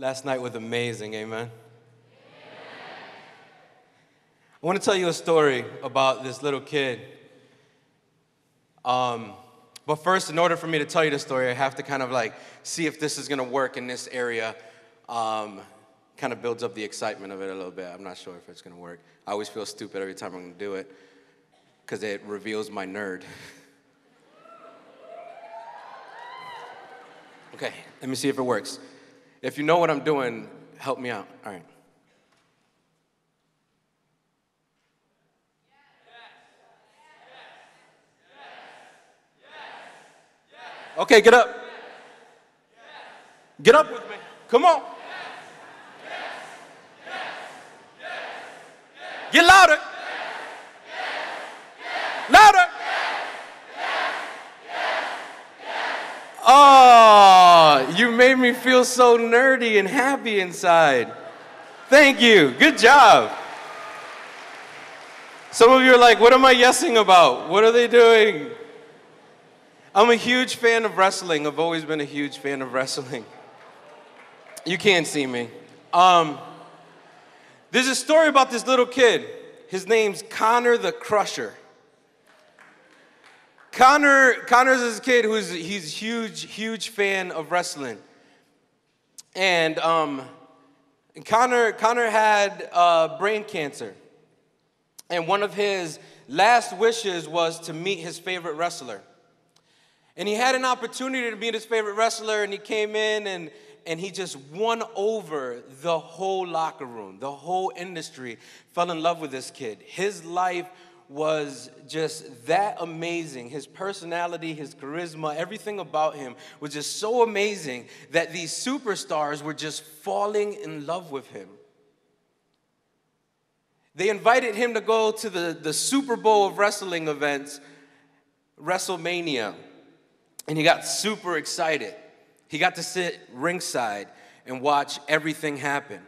Last night was amazing, amen. I want to tell you a story about this little kid. Um, but first, in order for me to tell you the story, I have to kind of like see if this is going to work in this area. Um, kind of builds up the excitement of it a little bit. I'm not sure if it's going to work. I always feel stupid every time I'm going to do it because it reveals my nerd. okay, let me see if it works. If you know what I'm doing, help me out. All right. Okay, get up. Get up with me. Come on. Get louder. Louder. Oh, you made me feel so nerdy and happy inside. Thank you. Good job. Some of you are like, what am I yesing about? What are they doing? I'm a huge fan of wrestling. I've always been a huge fan of wrestling. You can't see me. Um, there's a story about this little kid. His name's Connor the Crusher. Connor, Connor's this kid who's he's a huge, huge fan of wrestling. And um, Connor, Connor had uh, brain cancer. And one of his last wishes was to meet his favorite wrestler. And he had an opportunity to meet his favorite wrestler, and he came in and and he just won over the whole locker room, the whole industry fell in love with this kid. His life was just that amazing. His personality, his charisma, everything about him was just so amazing that these superstars were just falling in love with him. They invited him to go to the, the Super Bowl of wrestling events, WrestleMania, and he got super excited. He got to sit ringside and watch everything happen.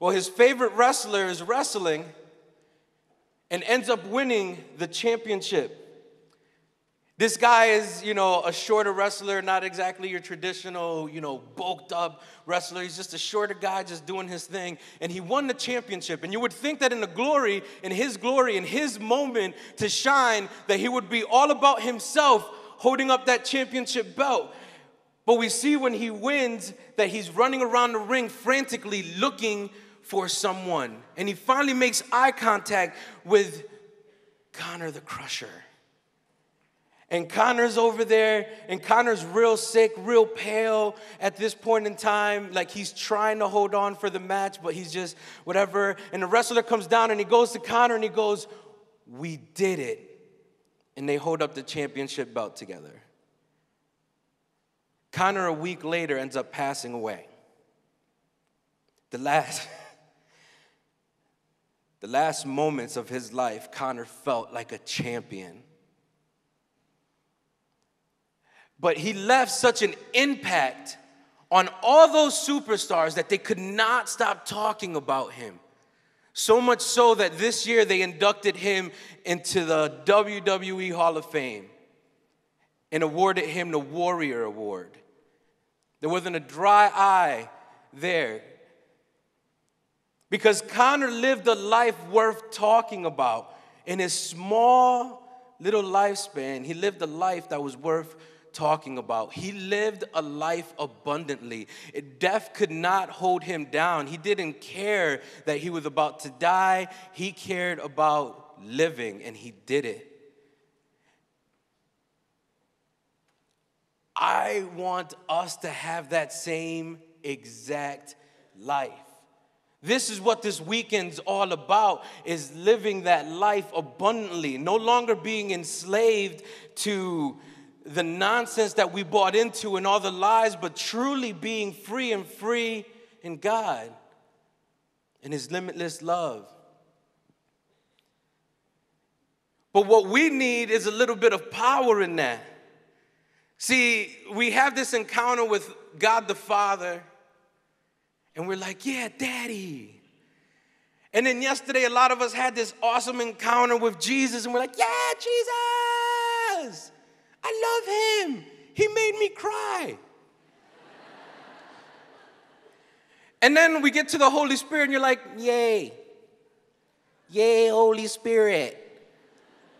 Well, his favorite wrestler is wrestling and ends up winning the championship. This guy is, you know, a shorter wrestler, not exactly your traditional, you know, bulked up wrestler. He's just a shorter guy just doing his thing. And he won the championship. And you would think that in the glory, in his glory, in his moment to shine, that he would be all about himself holding up that championship belt. But we see when he wins that he's running around the ring frantically looking for someone. And he finally makes eye contact with Connor the Crusher. And Connor's over there, and Connor's real sick, real pale at this point in time. Like he's trying to hold on for the match, but he's just whatever. And the wrestler comes down and he goes to Connor and he goes, We did it. And they hold up the championship belt together. Connor, a week later, ends up passing away. The last, the last moments of his life, Connor felt like a champion. But he left such an impact on all those superstars that they could not stop talking about him. So much so that this year they inducted him into the WWE Hall of Fame and awarded him the Warrior Award. There wasn't a dry eye there. Because Connor lived a life worth talking about. In his small little lifespan, he lived a life that was worth talking about. He lived a life abundantly. Death could not hold him down. He didn't care that he was about to die, he cared about living, and he did it. I want us to have that same exact life. This is what this weekend's all about is living that life abundantly, no longer being enslaved to the nonsense that we bought into and all the lies, but truly being free and free in God and His limitless love. But what we need is a little bit of power in that. See, we have this encounter with God the Father, and we're like, yeah, daddy. And then yesterday, a lot of us had this awesome encounter with Jesus, and we're like, yeah, Jesus, I love him. He made me cry. And then we get to the Holy Spirit, and you're like, Yay. Yay, Holy Spirit.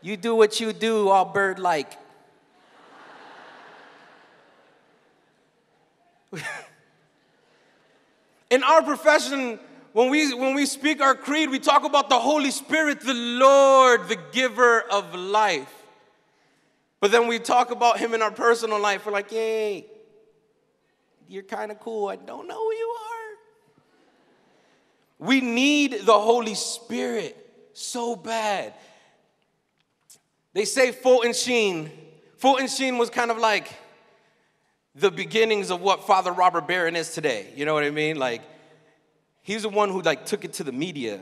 You do what you do, all bird like. In our profession, when we, when we speak our creed, we talk about the Holy Spirit, the Lord, the giver of life. But then we talk about Him in our personal life. We're like, yay, you're kind of cool. I don't know who you are. We need the Holy Spirit so bad. They say Fulton Sheen. Fulton Sheen was kind of like the beginnings of what Father Robert Barron is today. You know what I mean? Like, he's the one who like took it to the media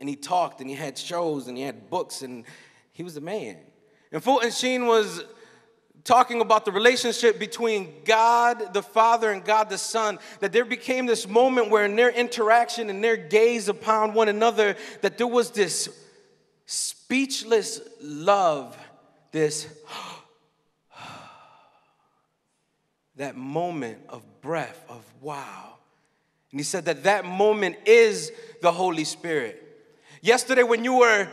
and he talked and he had shows and he had books and he was a man. And Fulton Sheen was talking about the relationship between God the Father and God the Son, that there became this moment where in their interaction and their gaze upon one another, that there was this speechless love, this that moment of breath, of wow. And he said that that moment is the Holy Spirit. Yesterday, when you were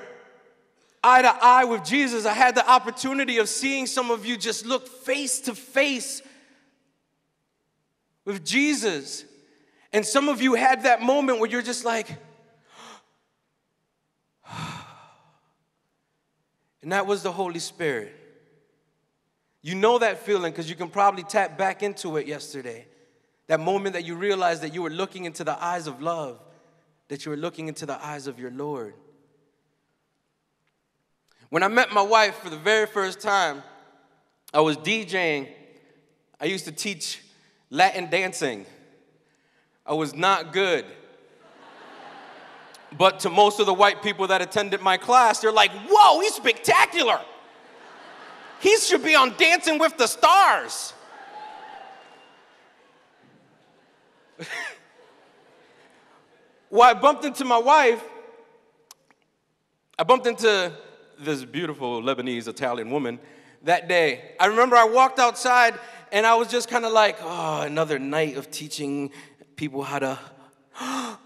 eye to eye with Jesus, I had the opportunity of seeing some of you just look face to face with Jesus. And some of you had that moment where you're just like, and that was the Holy Spirit. You know that feeling because you can probably tap back into it yesterday. That moment that you realized that you were looking into the eyes of love, that you were looking into the eyes of your Lord. When I met my wife for the very first time, I was DJing. I used to teach Latin dancing. I was not good. But to most of the white people that attended my class, they're like, whoa, he's spectacular. He should be on Dancing with the Stars. well, I bumped into my wife. I bumped into this beautiful Lebanese Italian woman that day. I remember I walked outside and I was just kind of like, oh, another night of teaching people how to.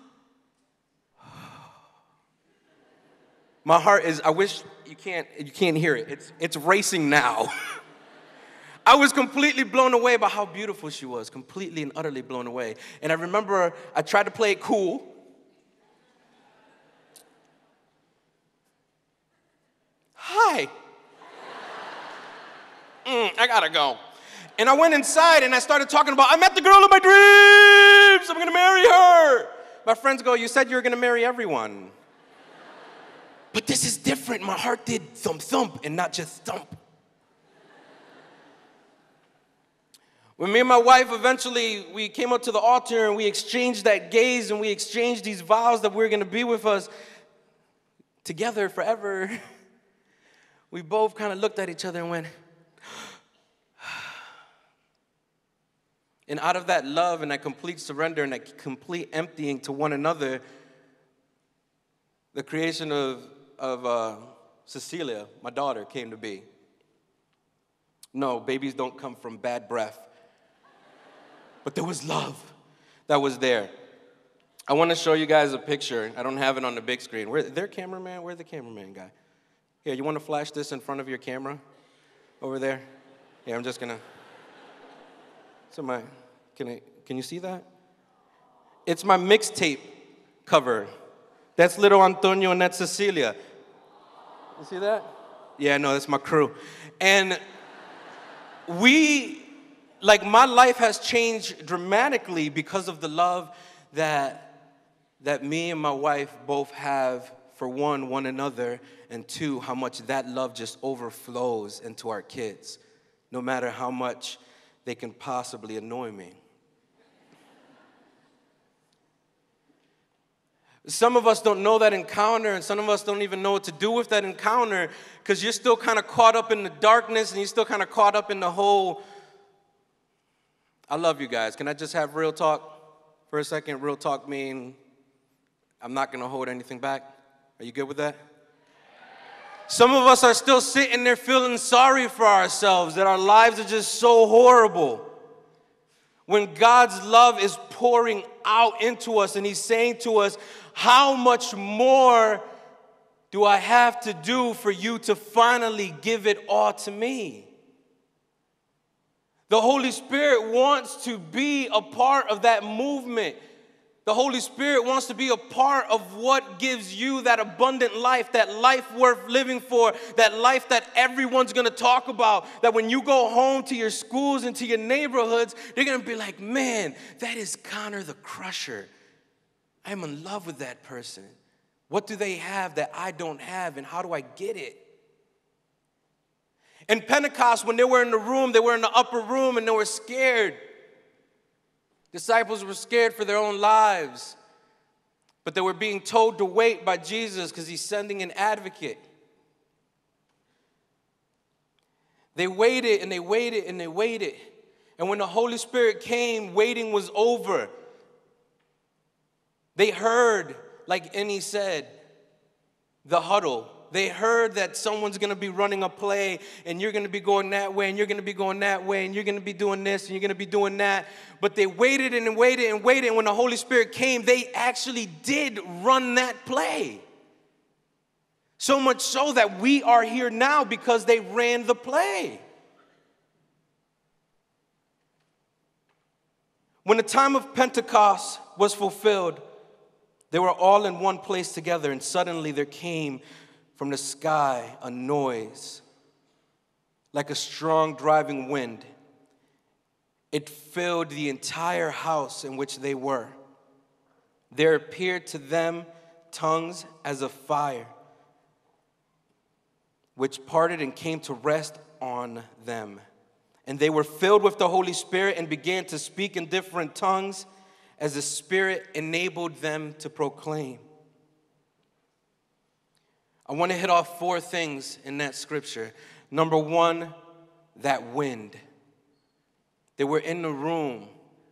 My heart is, I wish you can't, you can't hear it. It's, it's racing now. I was completely blown away by how beautiful she was, completely and utterly blown away. And I remember I tried to play it cool. Hi. Mm, I gotta go. And I went inside and I started talking about, I met the girl of my dreams. I'm gonna marry her. My friends go, You said you were gonna marry everyone. But this is different. My heart did thump thump and not just thump. When me and my wife eventually we came up to the altar and we exchanged that gaze and we exchanged these vows that we are going to be with us together forever, we both kind of looked at each other and went, and out of that love and that complete surrender and that complete emptying to one another, the creation of of uh, Cecilia, my daughter, came to be. No, babies don't come from bad breath. But there was love that was there. I want to show you guys a picture. I don't have it on the big screen. Where their cameraman? Where's the cameraman guy? Here, you want to flash this in front of your camera over there? Yeah, I'm just gonna. So my, can I? Can you see that? It's my mixtape cover. That's little Antonio and that's Cecilia. You see that? Yeah, no, that's my crew. And we, like, my life has changed dramatically because of the love that, that me and my wife both have for one, one another, and two, how much that love just overflows into our kids, no matter how much they can possibly annoy me. Some of us don't know that encounter, and some of us don't even know what to do with that encounter because you're still kind of caught up in the darkness and you're still kind of caught up in the whole. I love you guys. Can I just have real talk for a second? Real talk mean I'm not going to hold anything back. Are you good with that? Some of us are still sitting there feeling sorry for ourselves, that our lives are just so horrible. When God's love is pouring out into us and He's saying to us, How much more do I have to do for you to finally give it all to me? The Holy Spirit wants to be a part of that movement. The Holy Spirit wants to be a part of what gives you that abundant life, that life worth living for, that life that everyone's gonna talk about. That when you go home to your schools and to your neighborhoods, they're gonna be like, man, that is Connor the Crusher. I'm in love with that person. What do they have that I don't have, and how do I get it? In Pentecost, when they were in the room, they were in the upper room and they were scared. Disciples were scared for their own lives, but they were being told to wait by Jesus because he's sending an advocate. They waited and they waited and they waited. And when the Holy Spirit came, waiting was over. They heard like Annie said, the huddle. They heard that someone's gonna be running a play and you're gonna be going that way and you're gonna be going that way and you're gonna be doing this and you're gonna be doing that. But they waited and waited and waited. And when the Holy Spirit came, they actually did run that play. So much so that we are here now because they ran the play. When the time of Pentecost was fulfilled, they were all in one place together, and suddenly there came from the sky a noise like a strong driving wind. It filled the entire house in which they were. There appeared to them tongues as of fire, which parted and came to rest on them. And they were filled with the Holy Spirit and began to speak in different tongues as the Spirit enabled them to proclaim. I want to hit off four things in that scripture. Number one, that wind. They were in the room.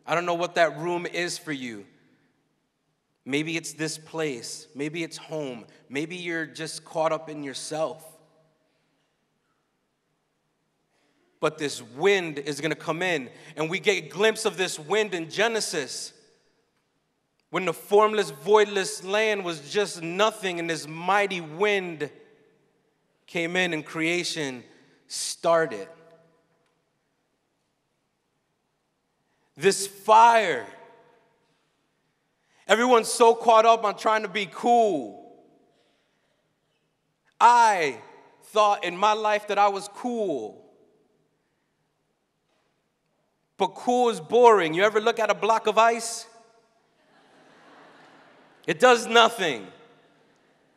I don't know what that room is for you. Maybe it's this place. Maybe it's home. Maybe you're just caught up in yourself. But this wind is going to come in, and we get a glimpse of this wind in Genesis. When the formless, voidless land was just nothing, and this mighty wind came in and creation started. This fire. Everyone's so caught up on trying to be cool. I thought in my life that I was cool. But cool is boring. You ever look at a block of ice? It does nothing.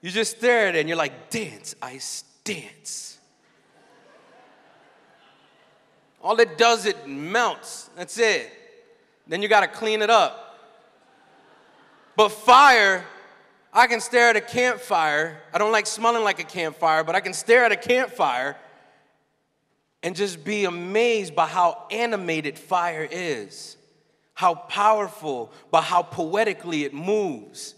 You just stare at it and you're like, dance, ice, dance. All it does, it melts. That's it. Then you got to clean it up. But fire, I can stare at a campfire. I don't like smelling like a campfire, but I can stare at a campfire and just be amazed by how animated fire is, how powerful, by how poetically it moves.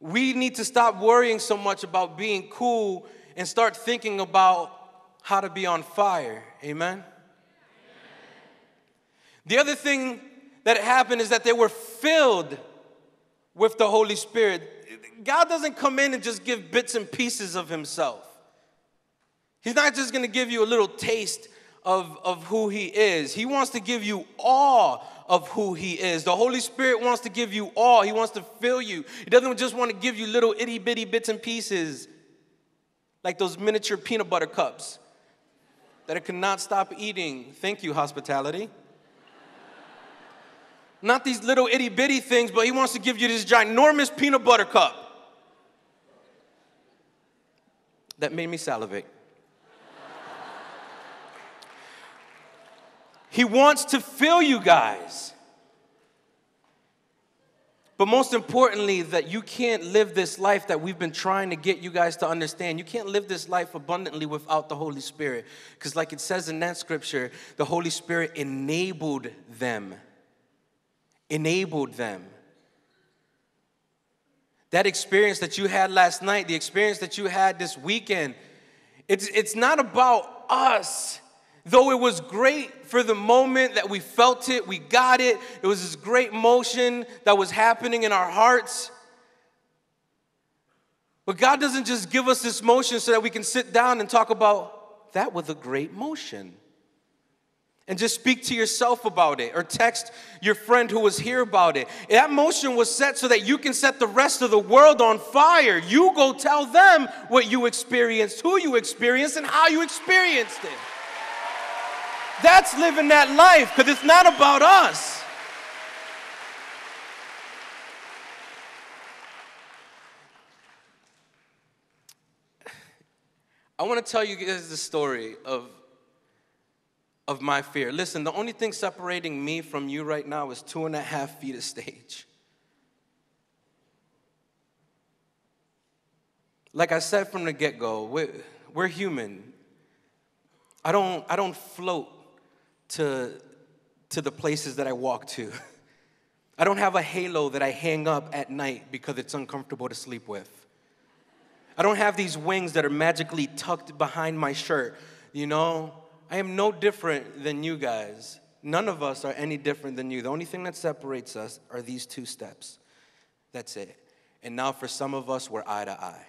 We need to stop worrying so much about being cool and start thinking about how to be on fire. Amen? The other thing that happened is that they were filled with the Holy Spirit. God doesn't come in and just give bits and pieces of Himself. He's not just gonna give you a little taste of, of who He is, He wants to give you all of who He is. The Holy Spirit wants to give you all, He wants to fill you. He doesn't just want to give you little itty bitty bits and pieces like those miniature peanut butter cups that I cannot stop eating. Thank you, hospitality. Not these little itty bitty things, but He wants to give you this ginormous peanut butter cup. That made me salivate. He wants to fill you guys. But most importantly, that you can't live this life that we've been trying to get you guys to understand. You can't live this life abundantly without the Holy Spirit. Because, like it says in that scripture, the Holy Spirit enabled them. Enabled them. That experience that you had last night, the experience that you had this weekend, it's, it's not about us though it was great for the moment that we felt it, we got it, it was this great motion that was happening in our hearts. But God doesn't just give us this motion so that we can sit down and talk about that was a great motion. And just speak to yourself about it or text your friend who was here about it. That motion was set so that you can set the rest of the world on fire. You go tell them what you experienced, who you experienced, and how you experienced it. That's living that life because it's not about us. I want to tell you guys the story of, of my fear. Listen, the only thing separating me from you right now is two and a half feet of stage. Like I said from the get go, we're, we're human. I don't, I don't float to, to the places that I walk to. I don't have a halo that I hang up at night because it's uncomfortable to sleep with. I don't have these wings that are magically tucked behind my shirt. You know, I am no different than you guys. None of us are any different than you. The only thing that separates us are these two steps. That's it. And now, for some of us, we're eye to eye.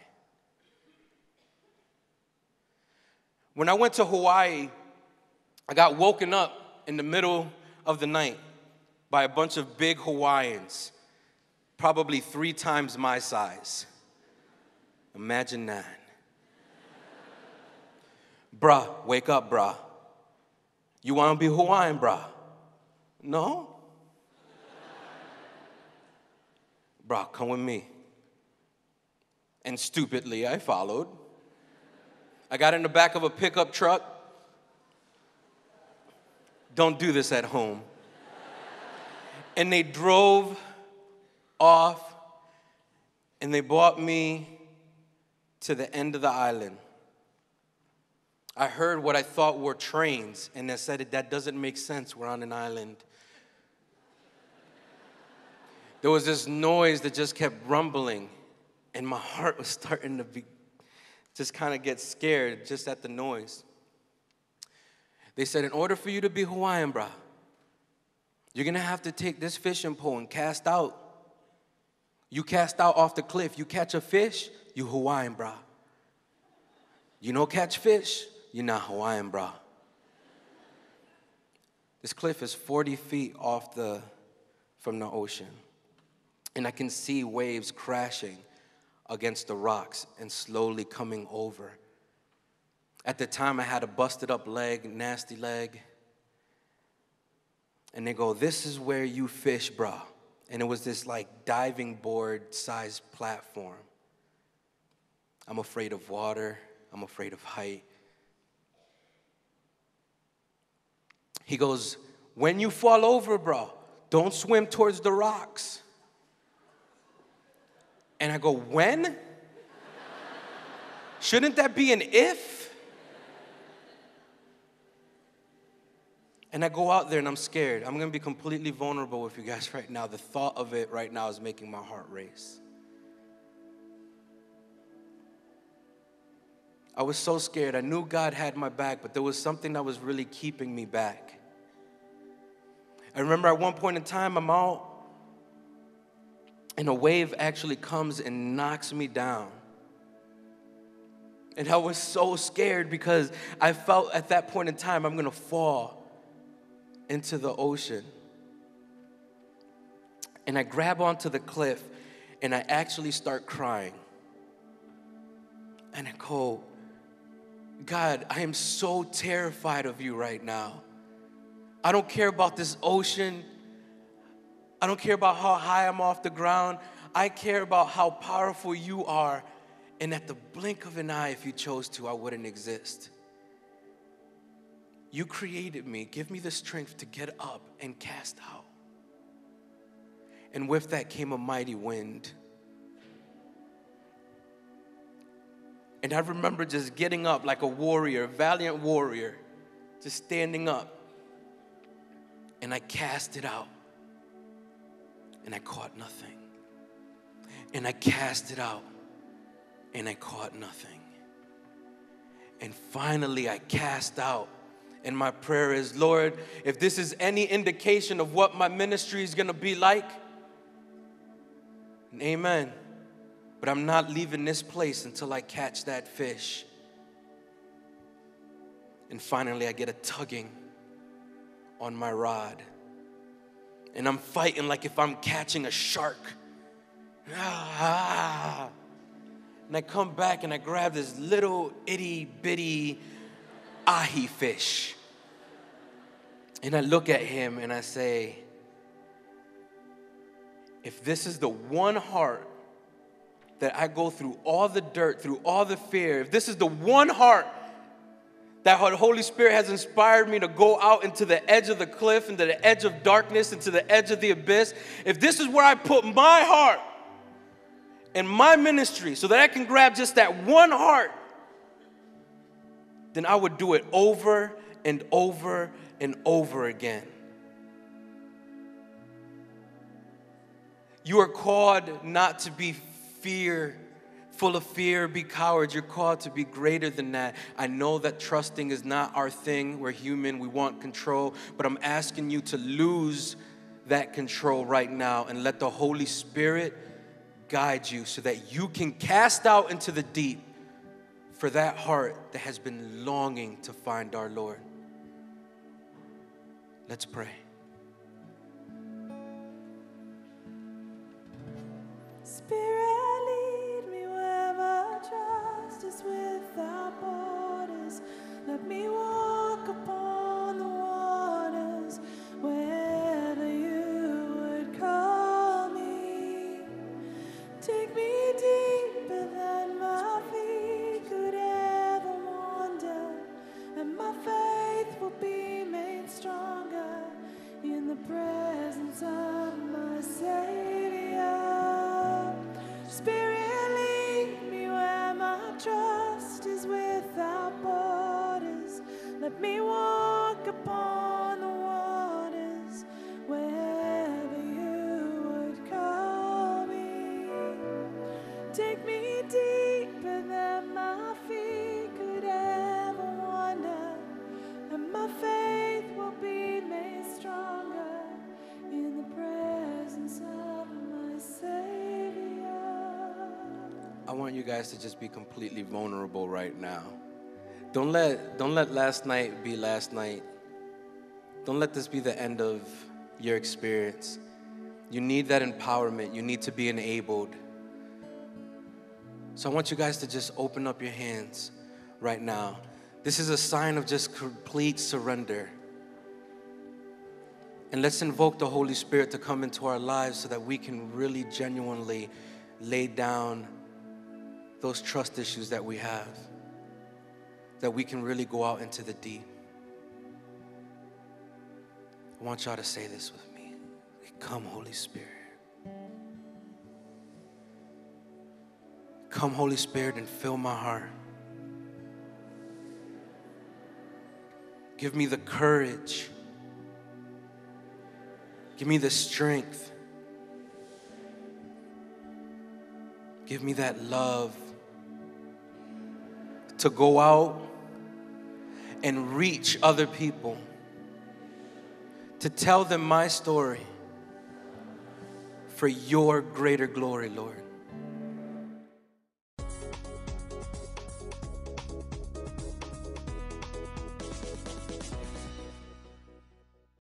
When I went to Hawaii, I got woken up in the middle of the night by a bunch of big Hawaiians, probably three times my size. Imagine that. bruh, wake up, bruh. You wanna be Hawaiian, bruh? No? bruh, come with me. And stupidly, I followed. I got in the back of a pickup truck don't do this at home. and they drove off and they brought me to the end of the island. I heard what I thought were trains, and they said that doesn't make sense. We're on an island. There was this noise that just kept rumbling, and my heart was starting to be just kind of get scared just at the noise. They said, in order for you to be Hawaiian, bruh, you're gonna have to take this fishing pole and cast out. You cast out off the cliff, you catch a fish, you Hawaiian, bruh. You know catch fish, you're not Hawaiian, bruh. This cliff is 40 feet off the from the ocean. And I can see waves crashing against the rocks and slowly coming over. At the time, I had a busted up leg, nasty leg. And they go, This is where you fish, bro. And it was this like diving board sized platform. I'm afraid of water, I'm afraid of height. He goes, When you fall over, bro, don't swim towards the rocks. And I go, When? Shouldn't that be an if? And I go out there and I'm scared. I'm gonna be completely vulnerable with you guys right now. The thought of it right now is making my heart race. I was so scared. I knew God had my back, but there was something that was really keeping me back. I remember at one point in time, I'm out, and a wave actually comes and knocks me down. And I was so scared because I felt at that point in time I'm gonna fall into the ocean. And I grab onto the cliff and I actually start crying. And I go, God, I am so terrified of you right now. I don't care about this ocean. I don't care about how high I'm off the ground. I care about how powerful you are. And at the blink of an eye, if you chose to, I wouldn't exist. You created me. Give me the strength to get up and cast out. And with that came a mighty wind. And I remember just getting up like a warrior, valiant warrior, just standing up. And I cast it out. And I caught nothing. And I cast it out. And I caught nothing. And finally, I cast out And my prayer is, Lord, if this is any indication of what my ministry is gonna be like, amen. But I'm not leaving this place until I catch that fish. And finally, I get a tugging on my rod. And I'm fighting like if I'm catching a shark. Ah. And I come back and I grab this little itty bitty ahi fish. And I look at him and I say, if this is the one heart that I go through all the dirt, through all the fear, if this is the one heart that the Holy Spirit has inspired me to go out into the edge of the cliff, into the edge of darkness, into the edge of the abyss, if this is where I put my heart and my ministry so that I can grab just that one heart, then I would do it over and over and over again. You are called not to be fear, full of fear, be cowards. You're called to be greater than that. I know that trusting is not our thing. We're human, we want control, but I'm asking you to lose that control right now and let the Holy Spirit guide you so that you can cast out into the deep for that heart that has been longing to find our Lord. Let's pray. Spirit, lead me trust is without borders. Let me walk want you guys to just be completely vulnerable right now. Don't let don't let last night be last night. Don't let this be the end of your experience. You need that empowerment. You need to be enabled. So I want you guys to just open up your hands right now. This is a sign of just complete surrender. And let's invoke the Holy Spirit to come into our lives so that we can really genuinely lay down those trust issues that we have, that we can really go out into the deep. I want y'all to say this with me. Come, Holy Spirit. Come, Holy Spirit, and fill my heart. Give me the courage. Give me the strength. Give me that love to go out and reach other people, to tell them my story for your greater glory, Lord.